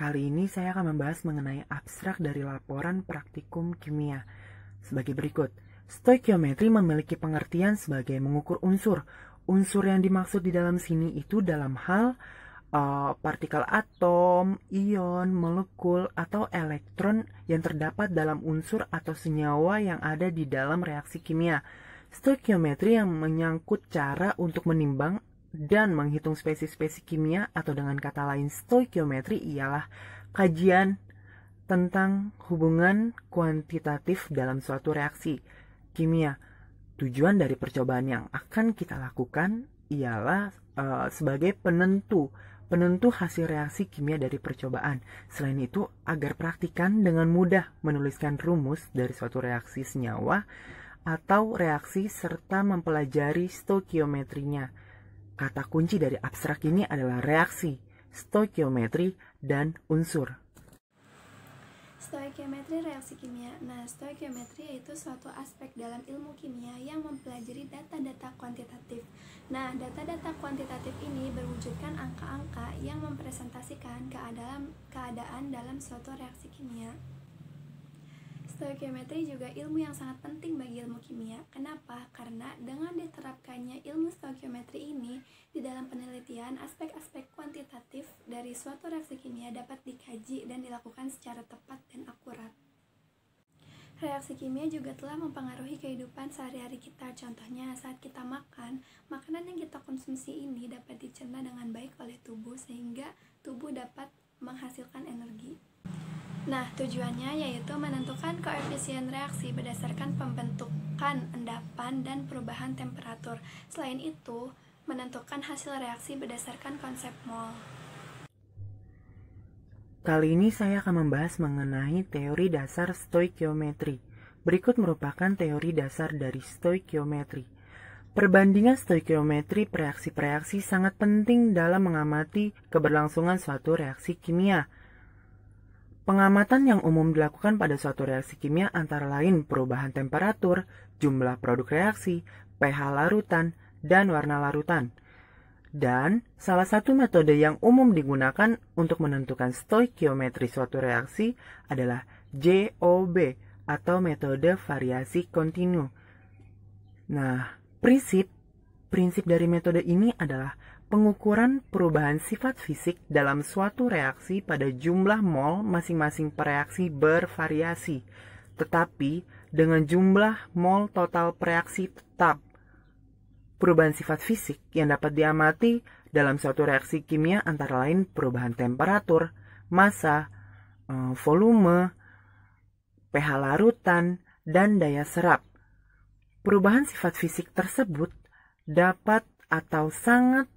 Kali ini saya akan membahas mengenai abstrak dari laporan praktikum kimia. Sebagai berikut, stoikiometri memiliki pengertian sebagai mengukur unsur. Unsur yang dimaksud di dalam sini itu dalam hal uh, partikel atom, ion, molekul, atau elektron yang terdapat dalam unsur atau senyawa yang ada di dalam reaksi kimia. Stoikiometri yang menyangkut cara untuk menimbang dan menghitung spesies-spesies kimia atau dengan kata lain stoikiometri ialah kajian tentang hubungan kuantitatif dalam suatu reaksi kimia. Tujuan dari percobaan yang akan kita lakukan ialah uh, sebagai penentu penentu hasil reaksi kimia dari percobaan. Selain itu, agar praktikan dengan mudah menuliskan rumus dari suatu reaksi senyawa atau reaksi serta mempelajari stoikiometrinya. Kata kunci dari abstrak ini adalah reaksi, stoikiometri, dan unsur. Stoikiometri reaksi kimia. Nah, stoikiometri yaitu suatu aspek dalam ilmu kimia yang mempelajari data-data kuantitatif. Nah, data-data kuantitatif ini berwujudkan angka-angka yang mempresentasikan keadaan keadaan dalam suatu reaksi kimia. Stoikiometri juga ilmu yang sangat penting bagi ilmu kimia. Kenapa? Karena diterapkannya ilmu stoikiometri ini di dalam penelitian, aspek-aspek kuantitatif dari suatu reaksi kimia dapat dikaji dan dilakukan secara tepat dan akurat. Reaksi kimia juga telah mempengaruhi kehidupan sehari-hari kita. Contohnya, saat kita makan, makanan yang kita konsumsi ini dapat dicerna dengan baik oleh tubuh sehingga tubuh dapat menghasilkan energi. Nah, tujuannya yaitu menentukan koefisien reaksi berdasarkan pembentukan endapan dan perubahan temperatur. Selain itu, menentukan hasil reaksi berdasarkan konsep mol. Kali ini saya akan membahas mengenai teori dasar stoikiometri. Berikut merupakan teori dasar dari stoikiometri. Perbandingan stoikiometri reaksi-reaksi sangat penting dalam mengamati keberlangsungan suatu reaksi kimia. Pengamatan yang umum dilakukan pada suatu reaksi kimia antara lain perubahan temperatur, jumlah produk reaksi, pH larutan, dan warna larutan. Dan salah satu metode yang umum digunakan untuk menentukan stoikiometri suatu reaksi adalah JOB atau metode variasi kontinu. Nah, prinsip prinsip dari metode ini adalah pengukuran perubahan sifat fisik dalam suatu reaksi pada jumlah mol masing-masing pereaksi bervariasi, tetapi dengan jumlah mol total pereaksi tetap. Perubahan sifat fisik yang dapat diamati dalam suatu reaksi kimia antara lain perubahan temperatur, massa, eh, volume, pH larutan, dan daya serap. Perubahan sifat fisik tersebut dapat atau sangat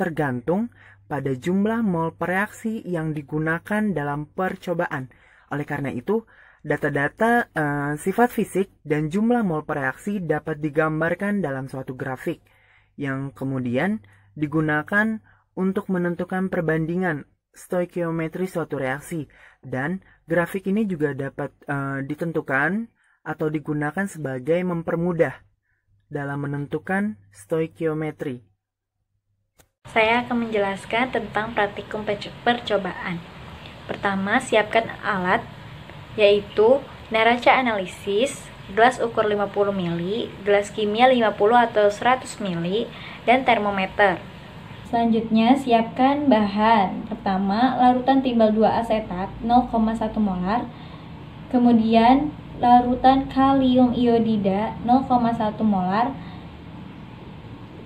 tergantung pada jumlah mol pereaksi yang digunakan dalam percobaan. Oleh karena itu, data-data uh, sifat fisik dan jumlah mol pereaksi dapat digambarkan dalam suatu grafik yang kemudian digunakan untuk menentukan perbandingan stoikiometri suatu reaksi dan grafik ini juga dapat uh, ditentukan atau digunakan sebagai mempermudah dalam menentukan stoikiometri. Saya akan menjelaskan tentang praktikum percobaan. Pertama, siapkan alat yaitu neraca analisis, gelas ukur 50 ml, gelas kimia 50 atau 100 ml, dan termometer. Selanjutnya, siapkan bahan. Pertama, larutan timbal 2 asetat 0,1 molar. Kemudian, larutan kalium iodida 0,1 molar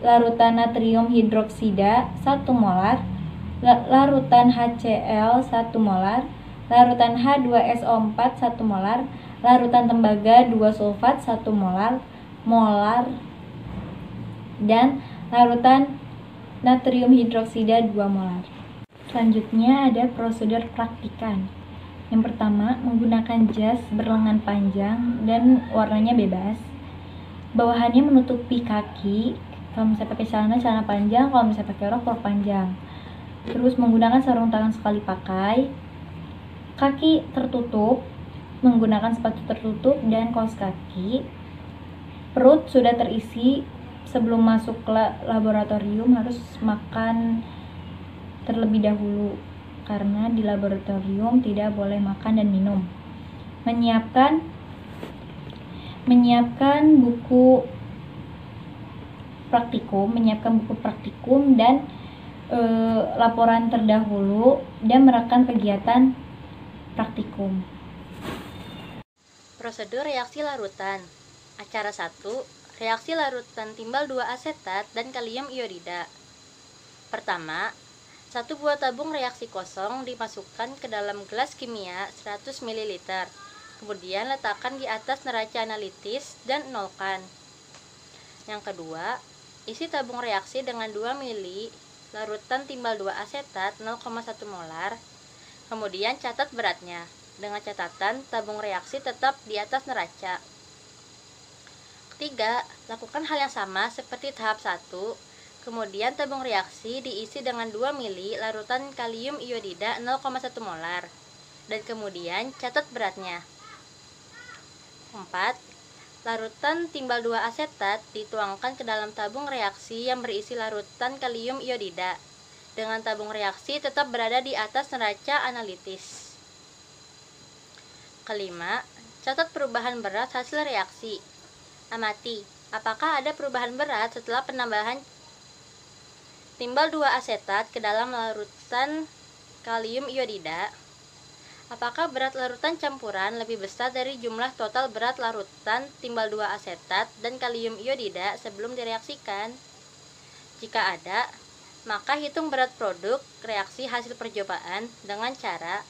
larutan natrium hidroksida 1 molar, larutan HCl 1 molar, larutan H2SO4 1 molar, larutan tembaga 2 sulfat 1 molar, molar dan larutan natrium hidroksida 2 molar. Selanjutnya ada prosedur praktikan. Yang pertama, menggunakan jas berlengan panjang dan warnanya bebas. Bawahannya menutupi kaki kalau misalnya pakai celana celana panjang. Kalau misalnya pakai rok rok panjang. Terus menggunakan sarung tangan sekali pakai. Kaki tertutup menggunakan sepatu tertutup dan kaos kaki. Perut sudah terisi. Sebelum masuk ke laboratorium harus makan terlebih dahulu. Karena di laboratorium tidak boleh makan dan minum. Menyiapkan menyiapkan buku praktikum, menyiapkan buku praktikum dan e, laporan terdahulu dan merekam kegiatan praktikum. Prosedur reaksi larutan. Acara 1, reaksi larutan timbal 2 asetat dan kalium iodida. Pertama, satu buah tabung reaksi kosong dimasukkan ke dalam gelas kimia 100 ml. Kemudian letakkan di atas neraca analitis dan nolkan. Yang kedua, isi tabung reaksi dengan 2 ml larutan timbal 2 asetat 0,1 molar. Kemudian catat beratnya. Dengan catatan tabung reaksi tetap di atas neraca. Ketiga, lakukan hal yang sama seperti tahap 1. Kemudian tabung reaksi diisi dengan 2 mili larutan kalium iodida 0,1 molar. Dan kemudian catat beratnya. 4. Larutan timbal 2 asetat dituangkan ke dalam tabung reaksi yang berisi larutan kalium iodida. Dengan tabung reaksi tetap berada di atas neraca analitis. Kelima, catat perubahan berat hasil reaksi. Amati, apakah ada perubahan berat setelah penambahan timbal 2 asetat ke dalam larutan kalium iodida? Apakah berat larutan campuran lebih besar dari jumlah total berat larutan timbal 2 asetat dan kalium iodida sebelum direaksikan? Jika ada, maka hitung berat produk reaksi hasil percobaan dengan cara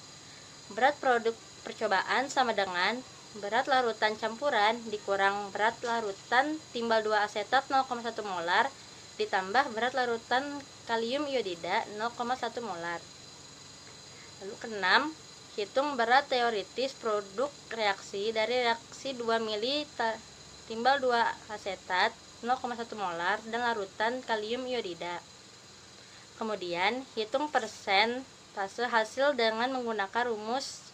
berat produk percobaan sama dengan berat larutan campuran dikurang berat larutan timbal 2 asetat 0,1 molar ditambah berat larutan kalium iodida 0,1 molar. Lalu keenam, hitung berat teoritis produk reaksi dari reaksi 2 mili timbal 2 asetat 0,1 molar dan larutan kalium iodida. Kemudian, hitung persen tase hasil dengan menggunakan rumus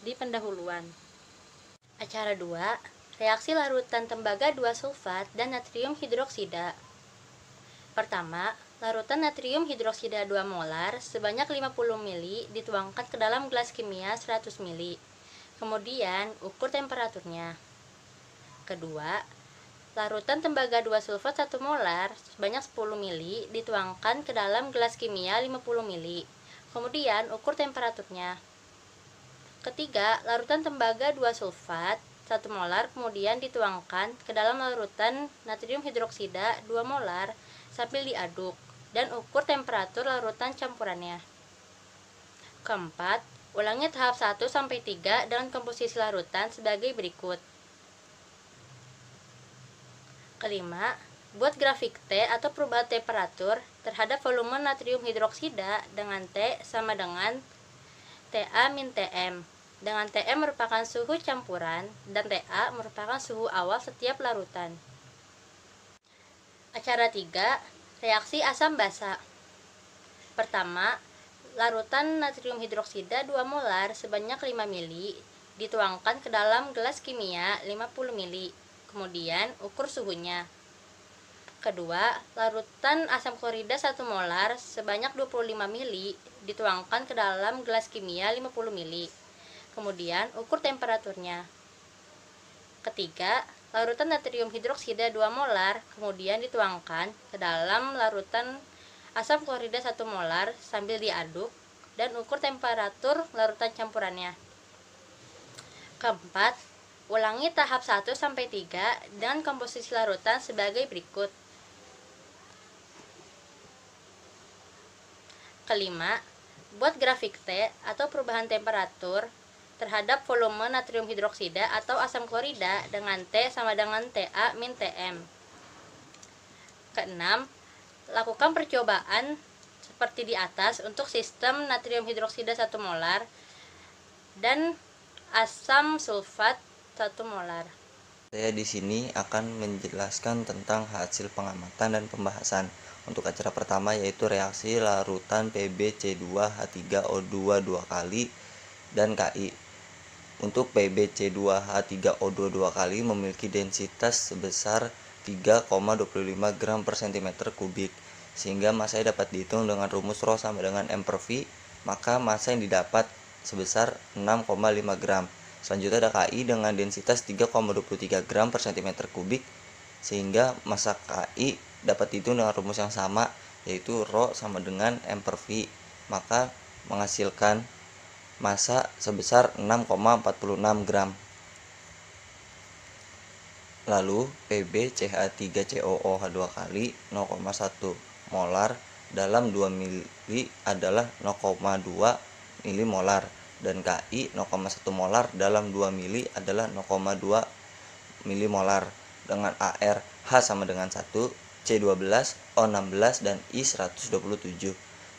di pendahuluan. Acara 2, reaksi larutan tembaga 2 sulfat dan natrium hidroksida. Pertama, larutan natrium hidroksida 2 molar sebanyak 50 ml dituangkan ke dalam gelas kimia 100 ml. Kemudian, ukur temperaturnya. Kedua, larutan tembaga 2 sulfat 1 molar sebanyak 10 ml dituangkan ke dalam gelas kimia 50 ml. Kemudian, ukur temperaturnya. Ketiga, larutan tembaga 2 sulfat 1 molar kemudian dituangkan ke dalam larutan natrium hidroksida 2 molar sambil diaduk dan ukur temperatur larutan campurannya. Keempat, ulangi tahap 1 sampai 3 dengan komposisi larutan sebagai berikut. Kelima, buat grafik T atau perubahan temperatur terhadap volume natrium hidroksida dengan T sama dengan TA min TM dengan TM merupakan suhu campuran dan TA merupakan suhu awal setiap larutan. Acara 3, reaksi asam basa. Pertama, larutan natrium hidroksida 2 molar sebanyak 5 ml dituangkan ke dalam gelas kimia 50 ml. Kemudian ukur suhunya. Kedua, larutan asam klorida 1 molar sebanyak 25 ml dituangkan ke dalam gelas kimia 50 ml Kemudian, ukur temperaturnya. Ketiga, larutan natrium hidroksida 2 molar kemudian dituangkan ke dalam larutan asam klorida 1 molar sambil diaduk dan ukur temperatur larutan campurannya. Keempat, ulangi tahap 1 sampai 3 dengan komposisi larutan sebagai berikut. Kelima, buat grafik T atau perubahan temperatur terhadap volume natrium hidroksida atau asam klorida dengan T sama dengan TA min TM. Keenam, lakukan percobaan seperti di atas untuk sistem natrium hidroksida 1 molar dan asam sulfat 1 molar. Saya di sini akan menjelaskan tentang hasil pengamatan dan pembahasan untuk acara pertama yaitu reaksi larutan PbC2H3O2 dua kali dan KI untuk PbC2H3O2 dua kali memiliki densitas sebesar 3,25 gram per cm kubik. Sehingga masanya dapat dihitung dengan rumus rho sama dengan M per V maka massa yang didapat sebesar 6,5 gram. Selanjutnya ada KI dengan densitas 3,23 gram per cm kubik. Sehingga massa KI dapat dihitung dengan rumus yang sama yaitu Rho sama dengan M per V. Maka menghasilkan massa sebesar 6,46 gram. Lalu Pb CH3COOH 2 kali 0,1 molar dalam 2 mili adalah 0,2 milimolar dan Ki 0,1 molar dalam 2 mili adalah 0,2 milimolar dengan AR H sama dengan 1, C12, O16 dan I 127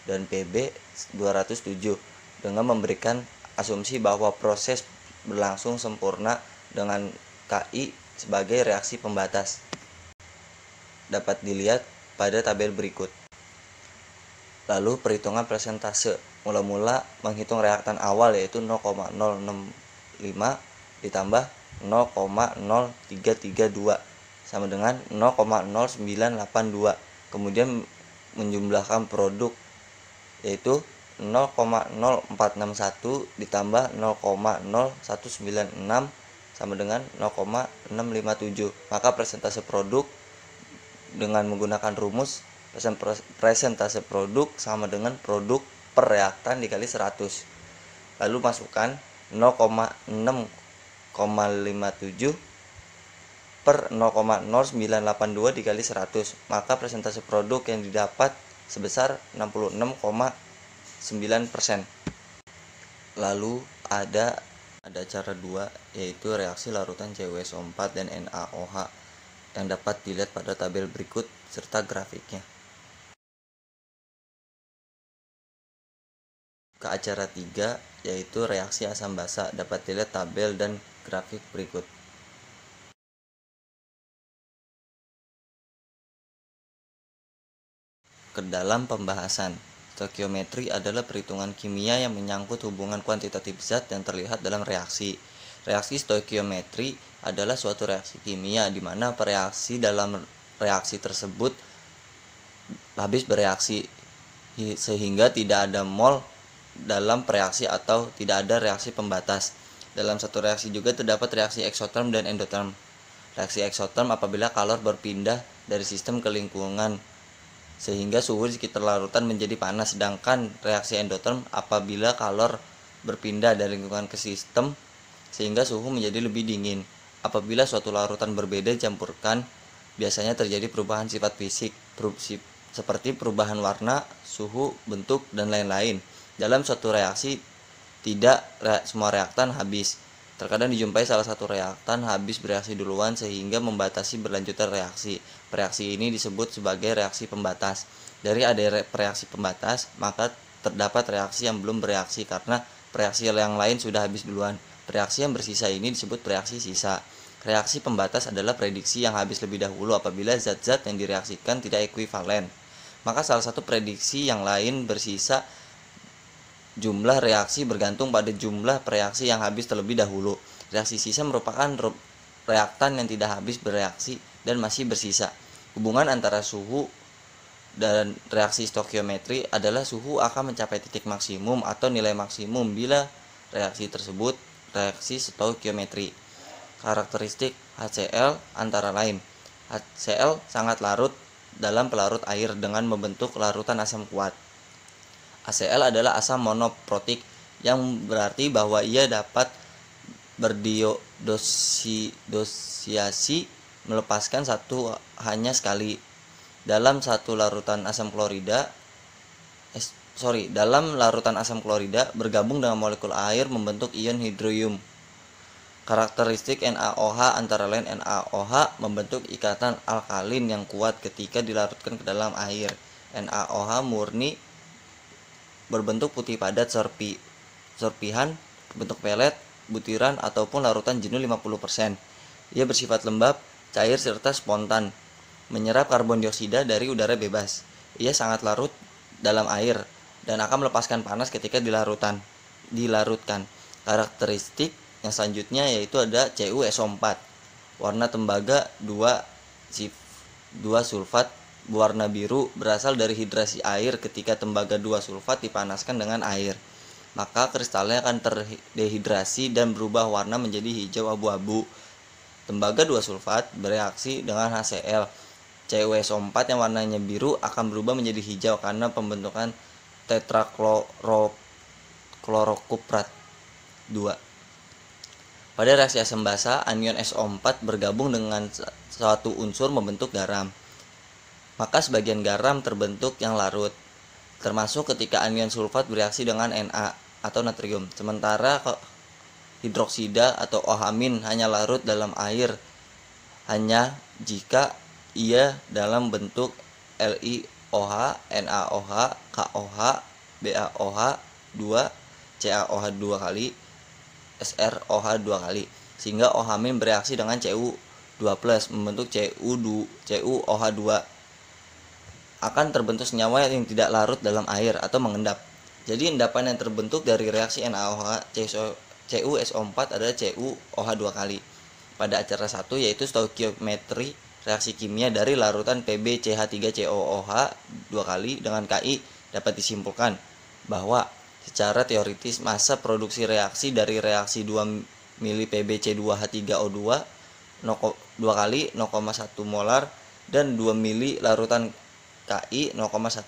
dan Pb 207 dengan memberikan asumsi bahwa proses berlangsung sempurna dengan Ki sebagai reaksi pembatas. Dapat dilihat pada tabel berikut. Lalu perhitungan presentase. Mula-mula menghitung reaktan awal yaitu 0,065 ditambah 0,0332 sama dengan 0,0982. Kemudian menjumlahkan produk yaitu 0,0461 ditambah 0,0196 sama dengan 0,657 maka presentase produk dengan menggunakan rumus presentase produk sama dengan produk per reaktan dikali 100 lalu masukkan 0,6,57 per 0,0982 dikali 100 maka presentase produk yang didapat sebesar 66,9% lalu ada ada cara dua yaitu reaksi larutan CuSO4 dan NaOH yang dapat dilihat pada tabel berikut serta grafiknya. Ke acara 3 yaitu reaksi asam basa dapat dilihat tabel dan grafik berikut. Ke dalam pembahasan Stokiometri adalah perhitungan kimia yang menyangkut hubungan kuantitatif zat yang terlihat dalam reaksi. Reaksi stokiometri adalah suatu reaksi kimia di mana reaksi dalam reaksi tersebut habis bereaksi sehingga tidak ada mol dalam reaksi atau tidak ada reaksi pembatas. Dalam satu reaksi juga terdapat reaksi eksoterm dan endoterm. Reaksi eksoterm apabila kalor berpindah dari sistem ke lingkungan sehingga suhu di sekitar larutan menjadi panas. Sedangkan reaksi endoterm apabila kalor berpindah dari lingkungan ke sistem sehingga suhu menjadi lebih dingin. Apabila suatu larutan berbeda campurkan. Biasanya terjadi perubahan sifat fisik seperti perubahan warna suhu bentuk dan lain-lain. Dalam suatu reaksi tidak semua reaktan habis. Terkadang dijumpai salah satu reaktan habis bereaksi duluan sehingga membatasi berlanjutnya reaksi. Reaksi ini disebut sebagai reaksi pembatas. Dari ada reaksi pembatas, maka terdapat reaksi yang belum bereaksi karena reaksi yang lain sudah habis duluan. Reaksi yang bersisa ini disebut reaksi sisa. Reaksi pembatas adalah prediksi yang habis lebih dahulu apabila zat-zat yang direaksikan tidak ekuivalen. Maka salah satu prediksi yang lain bersisa Jumlah reaksi bergantung pada jumlah reaksi yang habis terlebih dahulu. Reaksi sisa merupakan reaktan yang tidak habis bereaksi dan masih bersisa. Hubungan antara suhu dan reaksi stokiometri adalah suhu akan mencapai titik maksimum atau nilai maksimum bila reaksi tersebut reaksi stokiometri. Karakteristik HCl antara lain HCl sangat larut dalam pelarut air dengan membentuk larutan asam kuat. ACL adalah asam monoprotik yang berarti bahwa ia dapat berdiodosiasi melepaskan satu hanya sekali. Dalam satu larutan asam klorida eh, sorry dalam larutan asam klorida bergabung dengan molekul air membentuk ion hidroium. Karakteristik NaOH antara lain NaOH membentuk ikatan alkalin yang kuat ketika dilarutkan ke dalam air. NaOH murni berbentuk putih padat serpi, serpihan, bentuk pelet, butiran, ataupun larutan jenuh 50%. Ia bersifat lembab, cair, serta spontan, menyerap karbon dioksida dari udara bebas. Ia sangat larut dalam air dan akan melepaskan panas ketika dilarutan, dilarutkan. Karakteristik yang selanjutnya yaitu ada CuSO4. Warna tembaga 2 2 sulfat berwarna biru berasal dari hidrasi air ketika tembaga 2 sulfat dipanaskan dengan air. Maka kristalnya akan terdehidrasi dan berubah warna menjadi hijau abu-abu. Tembaga 2 sulfat bereaksi dengan HCl. CuSO4 yang warnanya biru akan berubah menjadi hijau karena pembentukan tetraklorokuprat 2. Pada reaksi asam basa, anion SO4 bergabung dengan suatu unsur membentuk garam. Maka sebagian garam terbentuk yang larut, termasuk ketika anion sulfat bereaksi dengan Na atau natrium. Sementara hidroksida atau OH- hanya larut dalam air hanya jika ia dalam bentuk LiOH, NaOH, KOH, BaOH 2, CaOH 2 kali, SROH dua kali sehingga OH- bereaksi dengan Cu2+ membentuk Cu2 CuOH2 akan terbentuk senyawa yang tidak larut dalam air atau mengendap. Jadi endapan yang terbentuk dari reaksi NaOH CuSO4 adalah CuOH dua kali. Pada acara satu yaitu stoikiometri reaksi kimia dari larutan PbCH3COOH dua kali dengan Ki dapat disimpulkan bahwa Secara teoritis masa produksi reaksi dari reaksi 2 mili PbC2H3O2 2 kali 0,1 molar dan 2 mili larutan Ki 0,1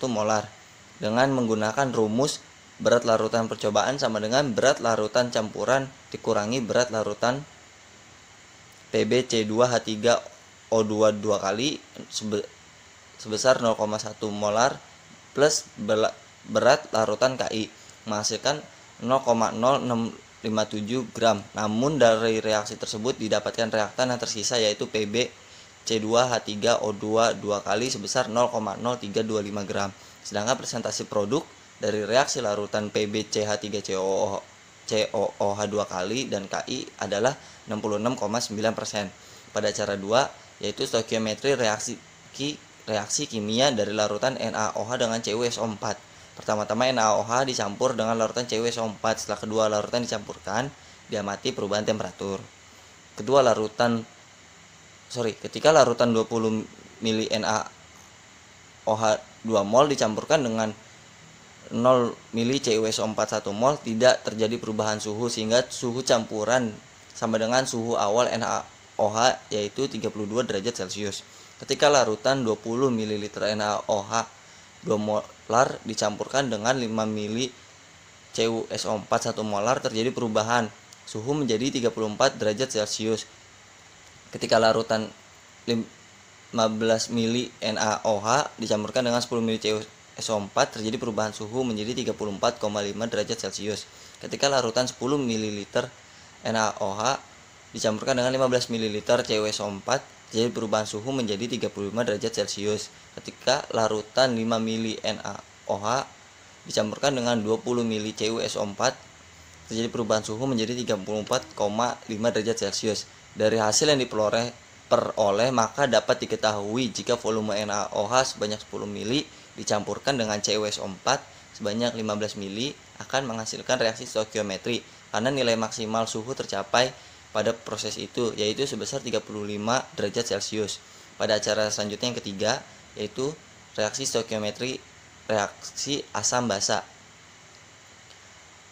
molar dengan menggunakan rumus berat larutan percobaan sama dengan berat larutan campuran dikurangi berat larutan PbC2H3O2 2 kali sebesar 0,1 molar plus berat larutan Ki menghasilkan 0,0657 gram. Namun dari reaksi tersebut didapatkan reaktan yang tersisa yaitu Pb C2H3O2 dua kali sebesar 0,0325 gram. Sedangkan presentasi produk dari reaksi larutan PbCH3COOH COOH 2 kali dan Ki adalah 66,9%. Pada cara 2 yaitu stokiometri reaksi reaksi kimia dari larutan NaOH dengan CuSO4 Pertama-tama NaOH dicampur dengan larutan CuSO4. Setelah kedua larutan dicampurkan, diamati perubahan temperatur. Kedua larutan sorry, ketika larutan 20 mili NaOH 2 mol dicampurkan dengan 0 mili CuSO4 1 mol tidak terjadi perubahan suhu sehingga suhu campuran sama dengan suhu awal NaOH yaitu 32 derajat Celcius. Ketika larutan 20 ml NaOH 2 molar dicampurkan dengan 5 mili CuSO4 1 molar terjadi perubahan suhu menjadi 34 derajat Celcius. Ketika larutan 15 mili NaOH dicampurkan dengan 10 mili CuSO4 terjadi perubahan suhu menjadi 34,5 derajat Celcius. Ketika larutan 10 ml NaOH dicampurkan dengan 15 ml CuSO4 jadi perubahan suhu menjadi 35 derajat Celcius. Ketika larutan 5 mili NaOH dicampurkan dengan 20 mili CuSO4 terjadi perubahan suhu menjadi 34,5 derajat Celcius. Dari hasil yang diperoleh peroleh maka dapat diketahui jika volume NaOH sebanyak 10 mili dicampurkan dengan CuSO4 sebanyak 15 mili akan menghasilkan reaksi stokiometri karena nilai maksimal suhu tercapai pada proses itu yaitu sebesar 35 derajat Celcius. Pada acara selanjutnya yang ketiga yaitu reaksi stokiometri reaksi asam basa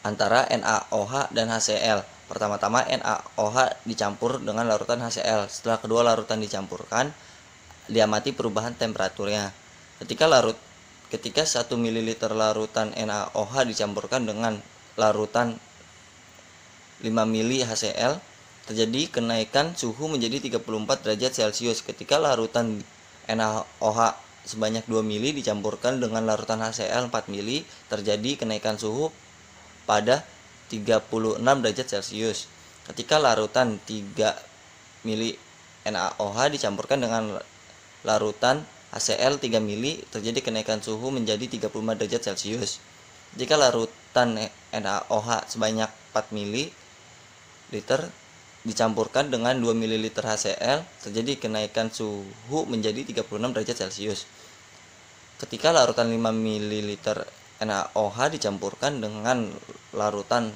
antara NaOH dan HCl. Pertama-tama NaOH dicampur dengan larutan HCl. Setelah kedua larutan dicampurkan, diamati perubahan temperaturnya. Ketika larut ketika 1 ml larutan NaOH dicampurkan dengan larutan 5 mili HCl terjadi kenaikan suhu menjadi 34 derajat Celcius ketika larutan NaOH sebanyak 2 mili dicampurkan dengan larutan HCl 4 mili terjadi kenaikan suhu pada 36 derajat Celcius. Ketika larutan 3 mili NaOH dicampurkan dengan larutan HCl 3 mili terjadi kenaikan suhu menjadi 35 derajat Celcius. Jika larutan NaOH sebanyak 4 mili liter dicampurkan dengan 2 ml HCl terjadi kenaikan suhu menjadi 36 derajat Celcius. Ketika larutan 5 ml NaOH dicampurkan dengan larutan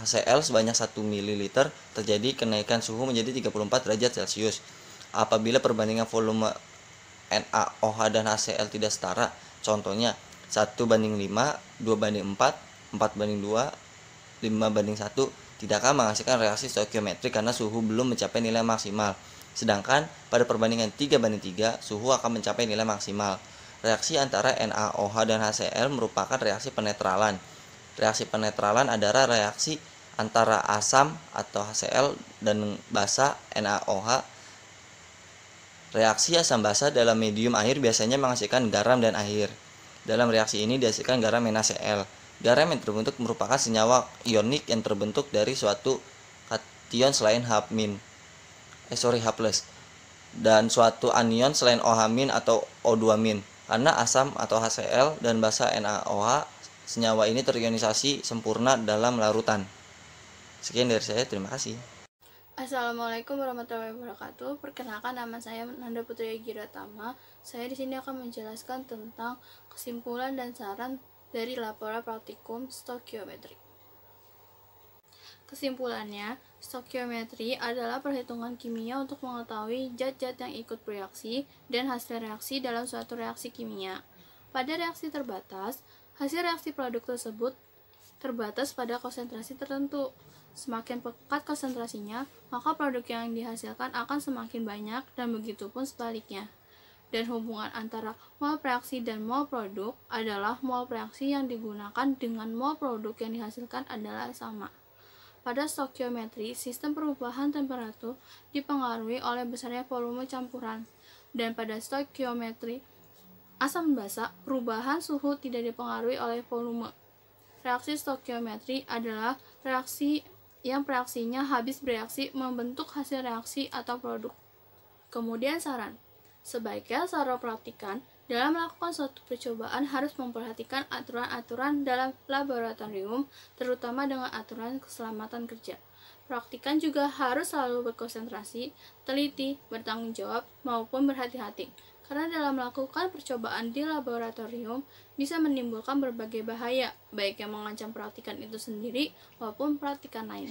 HCl sebanyak 1 ml terjadi kenaikan suhu menjadi 34 derajat Celcius. Apabila perbandingan volume NaOH dan HCl tidak setara, contohnya 1 banding 5, 2 banding 4, 4 banding 2, 5 banding 1, tidak akan menghasilkan reaksi stoikiometrik karena suhu belum mencapai nilai maksimal. Sedangkan pada perbandingan 3 banding 3, suhu akan mencapai nilai maksimal. Reaksi antara NaOH dan HCl merupakan reaksi penetralan. Reaksi penetralan adalah reaksi antara asam atau HCl dan basa NaOH. Reaksi asam basa dalam medium air biasanya menghasilkan garam dan air. Dalam reaksi ini dihasilkan garam NaCl. Garam yang terbentuk merupakan senyawa ionik yang terbentuk dari suatu kation selain H-. Eh sorry H+. Dan suatu anion selain OH- atau O2- karena asam atau HCl dan basa NaOH senyawa ini terionisasi sempurna dalam larutan. Sekian dari saya, terima kasih. Assalamualaikum warahmatullahi wabarakatuh. Perkenalkan nama saya Nanda Putri Giratama. Saya di sini akan menjelaskan tentang kesimpulan dan saran dari laporan praktikum stokiometri. Kesimpulannya, stokiometri adalah perhitungan kimia untuk mengetahui zat-zat yang ikut bereaksi dan hasil reaksi dalam suatu reaksi kimia. Pada reaksi terbatas, hasil reaksi produk tersebut terbatas pada konsentrasi tertentu. Semakin pekat konsentrasinya, maka produk yang dihasilkan akan semakin banyak dan begitu pun sebaliknya. Dan hubungan antara mol reaksi dan mol produk adalah mol reaksi yang digunakan dengan mol produk yang dihasilkan adalah sama. Pada stokiometri, sistem perubahan temperatur dipengaruhi oleh besarnya volume campuran. Dan pada stokiometri, asam basa, perubahan suhu tidak dipengaruhi oleh volume. Reaksi stokiometri adalah reaksi yang reaksinya habis bereaksi membentuk hasil reaksi atau produk. Kemudian saran. Sebaiknya secara praktikan, dalam melakukan suatu percobaan harus memperhatikan aturan-aturan dalam laboratorium, terutama dengan aturan keselamatan kerja. Praktikan juga harus selalu berkonsentrasi, teliti, bertanggung jawab, maupun berhati-hati. Karena dalam melakukan percobaan di laboratorium bisa menimbulkan berbagai bahaya, baik yang mengancam praktikan itu sendiri maupun praktikan lain.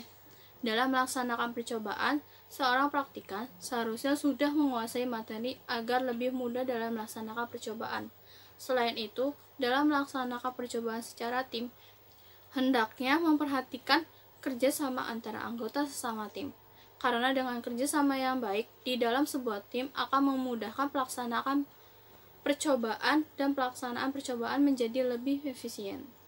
Dalam melaksanakan percobaan, seorang praktikan seharusnya sudah menguasai materi agar lebih mudah dalam melaksanakan percobaan. Selain itu, dalam melaksanakan percobaan secara tim, hendaknya memperhatikan kerjasama antara anggota sesama tim. Karena dengan kerjasama yang baik di dalam sebuah tim akan memudahkan pelaksanaan percobaan dan pelaksanaan percobaan menjadi lebih efisien.